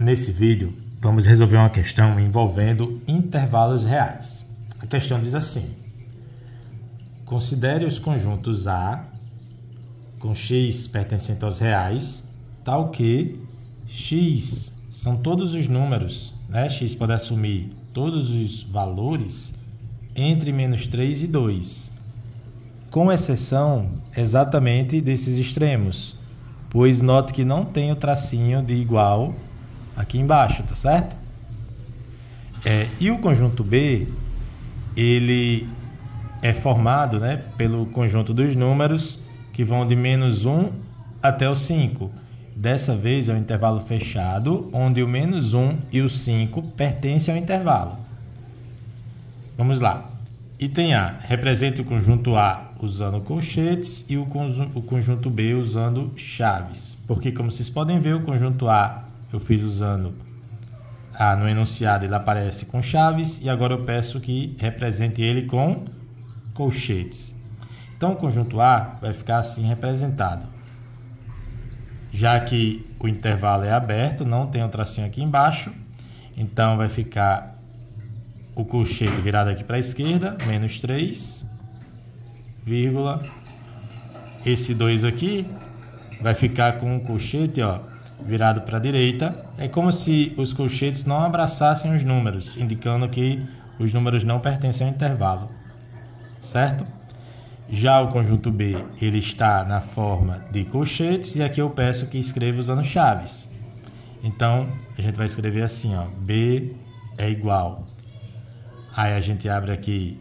Nesse vídeo, vamos resolver uma questão envolvendo intervalos reais. A questão diz assim: Considere os conjuntos A com x pertencente aos reais, tal que x são todos os números, né? x pode assumir todos os valores entre menos 3 e 2, com exceção exatamente desses extremos, pois note que não tem o tracinho de igual aqui embaixo, tá certo? É, e o conjunto B, ele é formado né, pelo conjunto dos números que vão de menos 1 até o 5. Dessa vez é um intervalo fechado, onde o menos 1 e o 5 pertencem ao intervalo. Vamos lá. Item A. Represente o conjunto A usando colchetes e o conjunto B usando chaves. Porque, como vocês podem ver, o conjunto A eu fiz usando no enunciado, ele aparece com chaves. E agora eu peço que represente ele com colchetes. Então, o conjunto A vai ficar assim representado. Já que o intervalo é aberto, não tem o tracinho aqui embaixo, então vai ficar o colchete virado aqui para a esquerda, menos 3, vírgula. Esse 2 aqui vai ficar com o colchete ó, virado para a direita. É como se os colchetes não abraçassem os números, indicando que os números não pertencem ao intervalo certo? Já o conjunto B, ele está na forma de colchetes e aqui eu peço que escreva usando chaves. Então, a gente vai escrever assim, ó, B é igual. Aí a gente abre aqui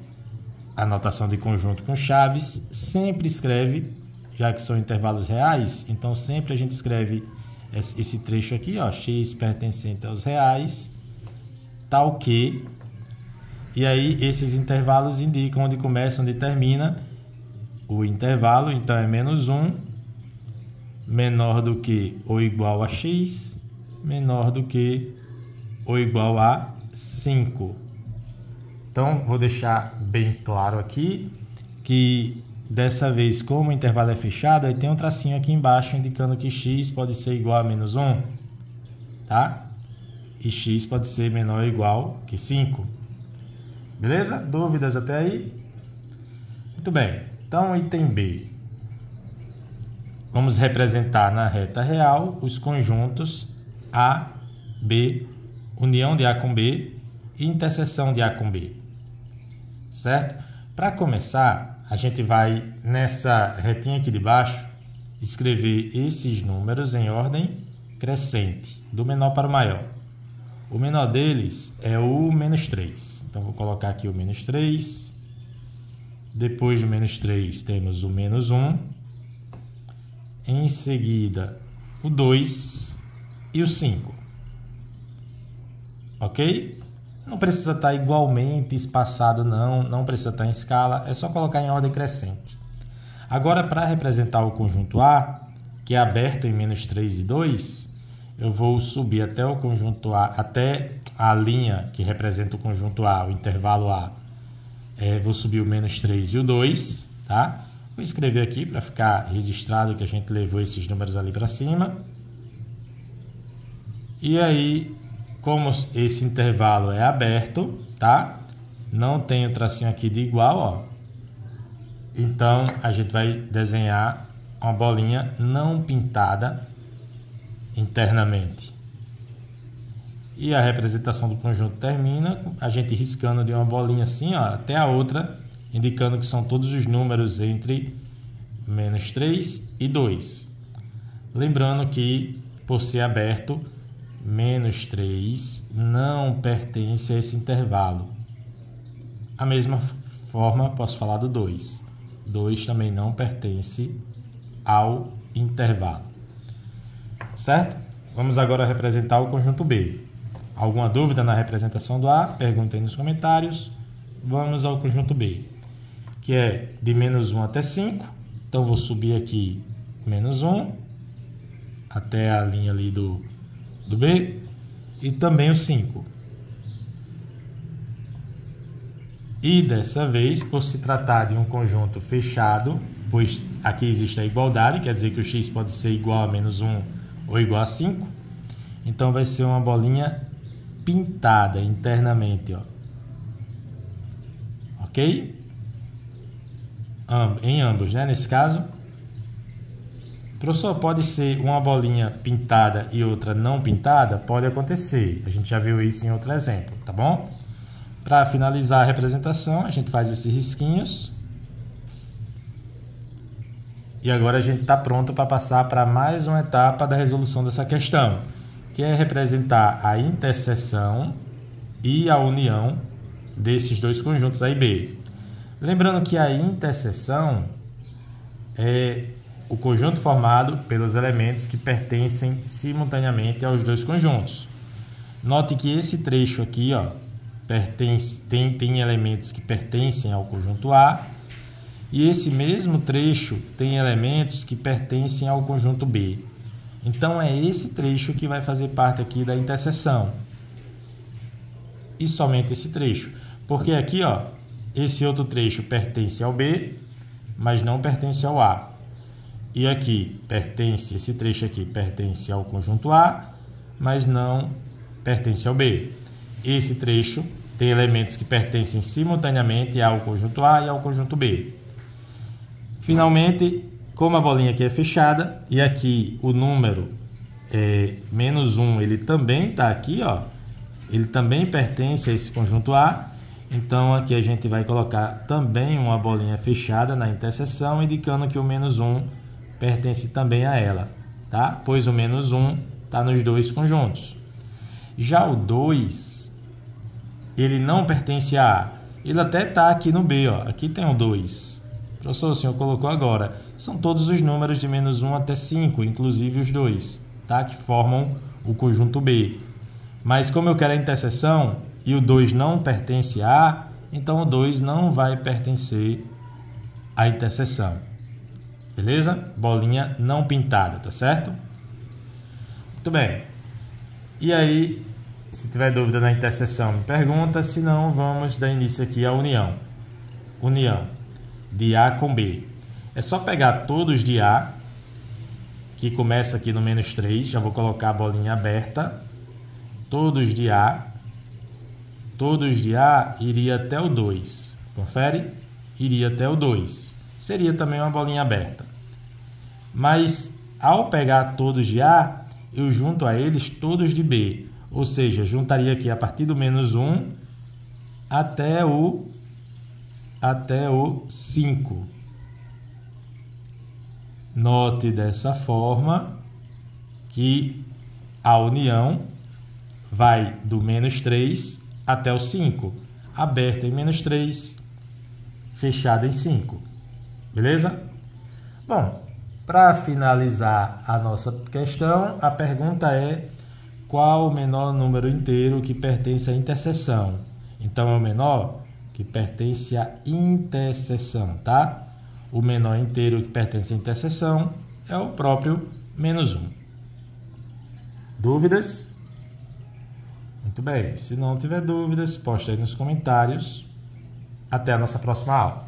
a notação de conjunto com chaves, sempre escreve, já que são intervalos reais, então sempre a gente escreve esse trecho aqui, ó, x pertencente aos reais, tal que e aí esses intervalos indicam onde começa, onde termina o intervalo. Então é menos 1, menor do que ou igual a x, menor do que ou igual a 5. Então vou deixar bem claro aqui que dessa vez, como o intervalo é fechado, aí tem um tracinho aqui embaixo indicando que x pode ser igual a menos 1, tá? E x pode ser menor ou igual que 5. Beleza? Dúvidas até aí? Muito bem. Então, item B. Vamos representar na reta real os conjuntos A, B, união de A com B e interseção de A com B. Certo? Para começar, a gente vai nessa retinha aqui de baixo escrever esses números em ordem crescente, do menor para o maior. O menor deles é o menos 3. Então, vou colocar aqui o menos 3. Depois do menos 3, temos o menos 1. Em seguida, o 2 e o 5. Ok? Não precisa estar igualmente espaçado, não. Não precisa estar em escala. É só colocar em ordem crescente. Agora, para representar o conjunto A, que é aberto em menos 3 e 2, eu vou subir até o conjunto A, até a linha que representa o conjunto A, o intervalo A. É, vou subir o menos 3 e o 2, tá? Vou escrever aqui para ficar registrado que a gente levou esses números ali para cima. E aí, como esse intervalo é aberto, tá? Não tem o tracinho aqui de igual, ó. Então, a gente vai desenhar uma bolinha não pintada internamente. E a representação do conjunto termina a gente riscando de uma bolinha assim ó, até a outra, indicando que são todos os números entre menos 3 e 2. Lembrando que, por ser aberto, menos 3 não pertence a esse intervalo. A mesma forma, posso falar do 2. 2 também não pertence ao intervalo. Certo? Vamos agora representar o conjunto B. Alguma dúvida na representação do A? Perguntem nos comentários. Vamos ao conjunto B, que é de menos 1 até 5. Então, vou subir aqui menos 1 até a linha ali do, do B e também o 5. E dessa vez, por se tratar de um conjunto fechado, pois aqui existe a igualdade, quer dizer que o x pode ser igual a menos 1 ou igual a 5. Então vai ser uma bolinha pintada internamente, ó. Ok? Em ambos, né? Nesse caso. Professor, pode ser uma bolinha pintada e outra não pintada? Pode acontecer. A gente já viu isso em outro exemplo, tá bom? Para finalizar a representação, a gente faz esses risquinhos. E agora a gente está pronto para passar para mais uma etapa da resolução dessa questão, que é representar a interseção e a união desses dois conjuntos A e B. Lembrando que a interseção é o conjunto formado pelos elementos que pertencem simultaneamente aos dois conjuntos. Note que esse trecho aqui ó, pertence, tem, tem elementos que pertencem ao conjunto A e esse mesmo trecho tem elementos que pertencem ao conjunto B. Então é esse trecho que vai fazer parte aqui da interseção. E somente esse trecho. Porque aqui, ó, esse outro trecho pertence ao B, mas não pertence ao A. E aqui pertence, esse trecho aqui pertence ao conjunto A, mas não pertence ao B. Esse trecho tem elementos que pertencem simultaneamente ao conjunto A e ao conjunto B. Finalmente, como a bolinha aqui é fechada e aqui o número é, menos 1 ele também está aqui, ó, ele também pertence a esse conjunto A, então aqui a gente vai colocar também uma bolinha fechada na interseção, indicando que o menos 1 pertence também a ela, tá? pois o menos 1 está nos dois conjuntos. Já o 2, ele não pertence a A, ele até está aqui no B, ó. aqui tem o 2, Professor, o senhor colocou agora. São todos os números de menos 1 até 5, inclusive os dois, tá? que formam o conjunto B. Mas como eu quero a interseção e o 2 não pertence a A, então o 2 não vai pertencer à interseção. Beleza? Bolinha não pintada, tá certo? Muito bem. E aí, se tiver dúvida na interseção, me pergunta, se não, vamos dar início aqui à união. União de A com B. É só pegar todos de A, que começa aqui no menos 3, já vou colocar a bolinha aberta. Todos de A, todos de A iria até o 2. Confere? Iria até o 2. Seria também uma bolinha aberta. Mas ao pegar todos de A, eu junto a eles todos de B. Ou seja, juntaria aqui a partir do menos 1 até o até o 5. Note dessa forma que a união vai do menos 3 até o 5, aberta em menos 3, fechada em 5. Beleza? Bom, para finalizar a nossa questão, a pergunta é qual o menor número inteiro que pertence à interseção? Então, é o menor? que pertence à interseção, tá? O menor inteiro que pertence à interseção é o próprio menos 1. Dúvidas? Muito bem. Se não tiver dúvidas, poste aí nos comentários. Até a nossa próxima aula.